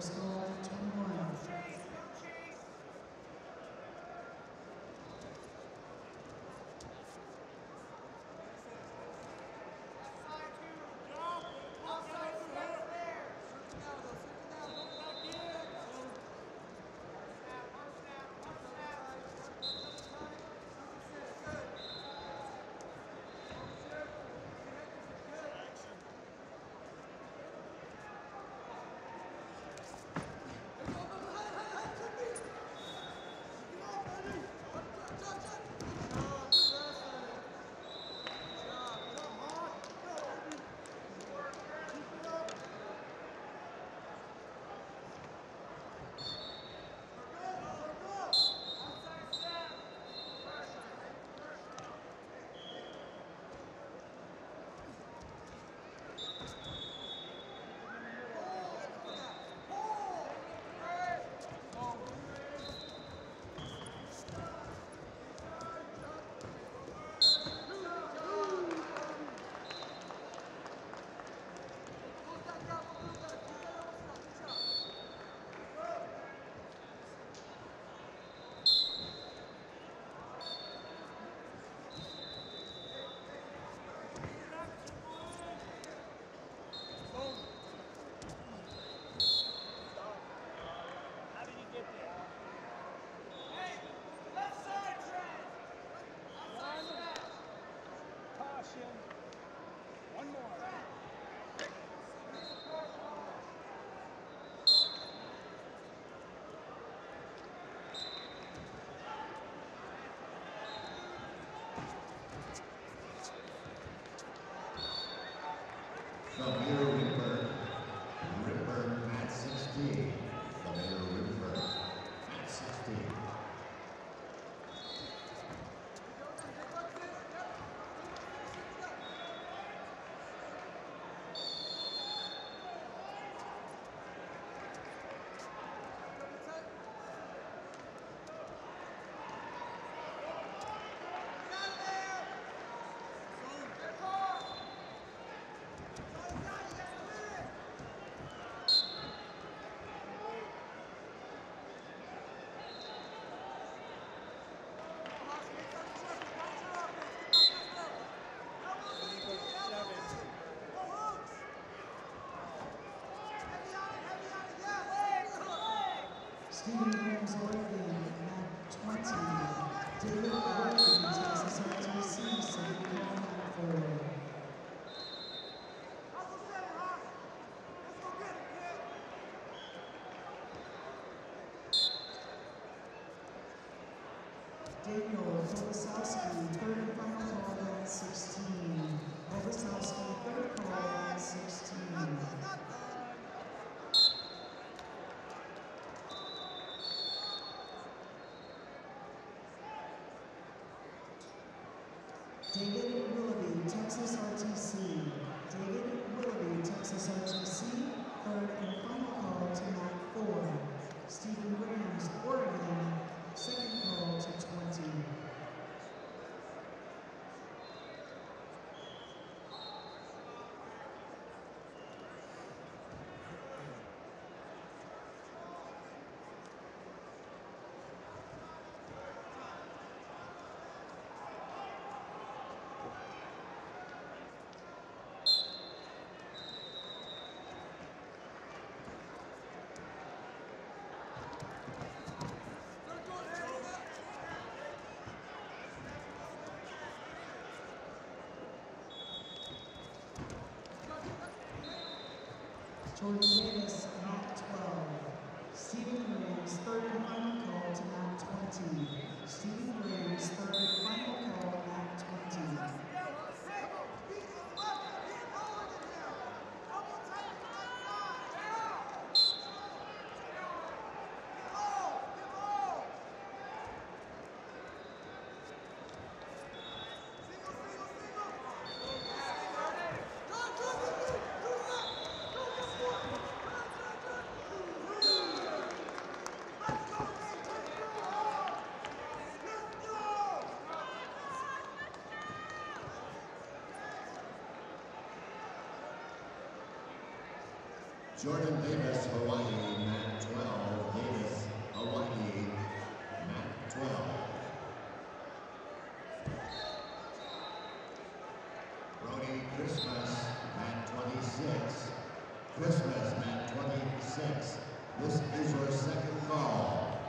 Silva, Stephen Grahams Oregon, mat 20. David Texas RTC, second call, mat 4. Daniel Bogasowski, David Willoughby, Texas RTC. David Willoughby, Texas RTC, third and final call to mat 4. Stephen Grahams, Oregon, second call to 20. Jordan Davis, mat 12. Stephen Grahams, third and final call to mat 20. Stephen Jordan Davis, Hawaii, mat 12. Davis, Hawaii, mat 12. Brody Christmas, mat 26. Christmas, mat 26. This is your second call.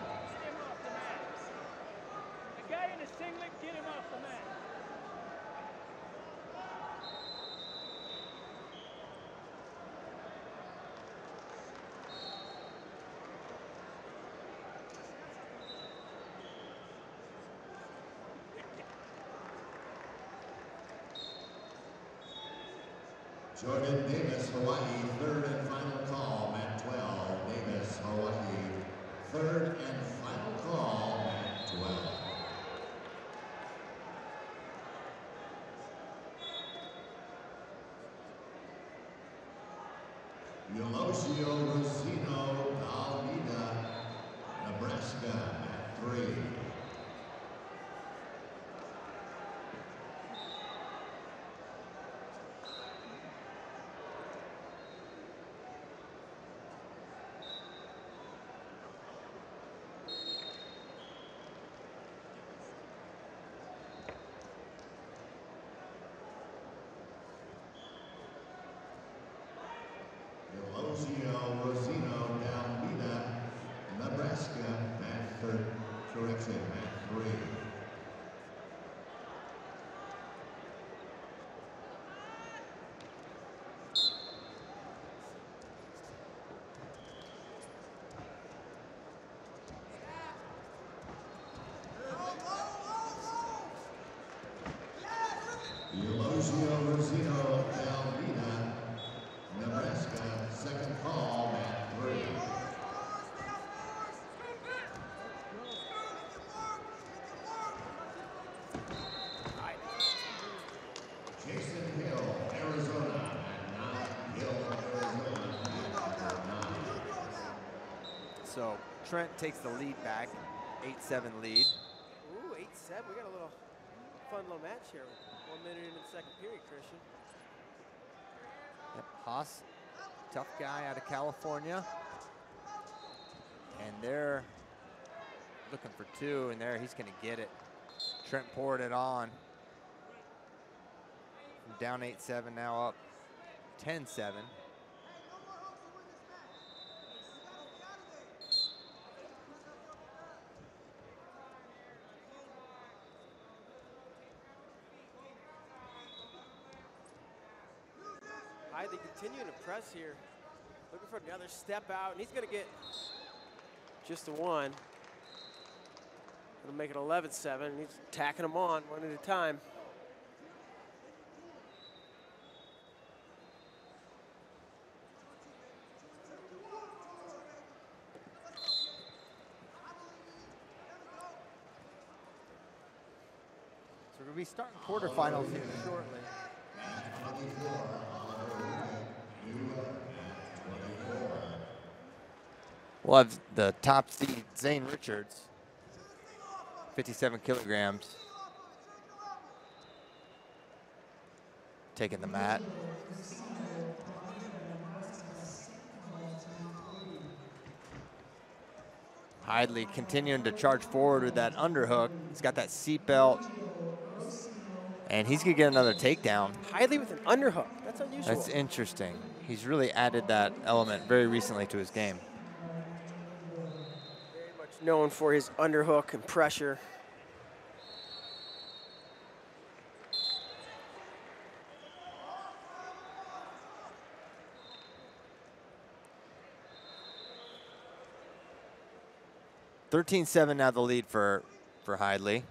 The guy in the singlet, get him off the mat. Jordan Davis, Hawaii, third and final call, mat 12. Davis, Hawaii, third and final call, mat 12. Eulogio Rosino, Alameda, Nebraska, mat 3. Elosio Rosino Dalmeda, Nebraska, mat third, correction, mat three. Elosio Rosino Dalmeda, Nebraska, second call, mat three. Jason Hill, Arizona, at nine. Hill, Arizona, at number nine. So Trent takes the lead back, 8-7 lead. Ooh, 8 7. We got a little fun little match here. One minute into the second period, Christian. Yep, Haas, tough guy out of California. And they're looking for two, and there he's gonna get it. Trent poured it on. Down 8-7, now up 10-7. Press here. Looking for another step out, and he's going to get just the one. It'll make it 11 7. He's tacking them on one at a time. So we'll be starting quarterfinals here shortly. We'll have the top seed, Zane Richards, 57 kilograms, taking the mat. Hidlay continuing to charge forward with that underhook. He's got that seat belt. And he's going to get another takedown. Hidlay with an underhook. That's unusual. That's interesting. He's really added that element very recently to his game. Known for his underhook and pressure. Thirteen-seven now the lead for, for Hidlay.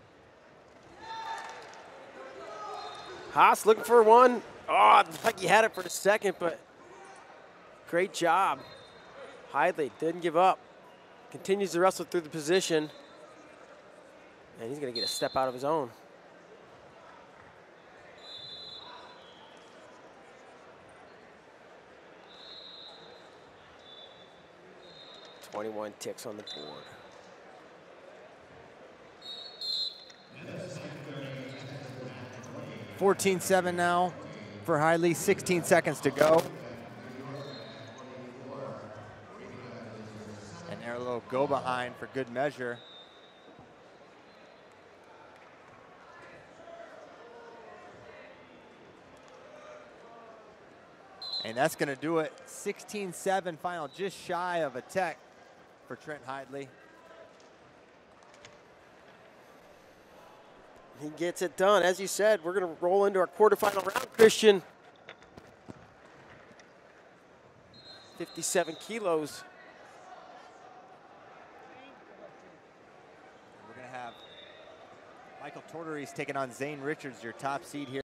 Haas looking for one. Oh, it looked like he had it for a second, but great job. Hidlay didn't give up. Continues to wrestle through the position. And he's going to get a step out of his own. Twenty-one ticks on the board. Fourteen-seven now for Hidlay. 16 seconds to go. Little go behind for good measure. And that's going to do it. 16-7 final, just shy of a tech for Trent Hidlay. He gets it done. As you said, we're going to roll into our quarterfinal round, Christian. 57 kilos. We're going to have Michael Tortories taking on Zane Richards, your top seed here.